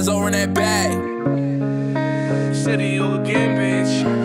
eyes over in that bag. City, you again, bitch.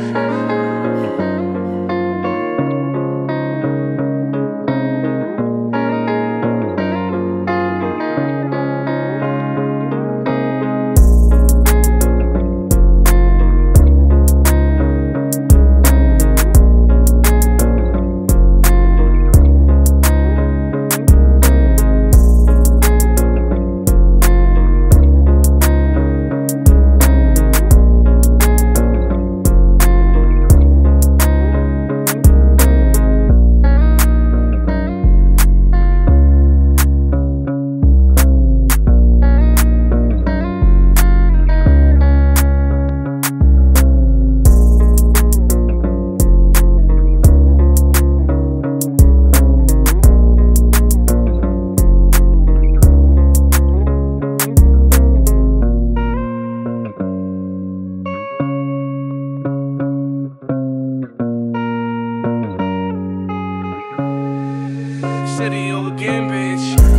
City, you again, bitch.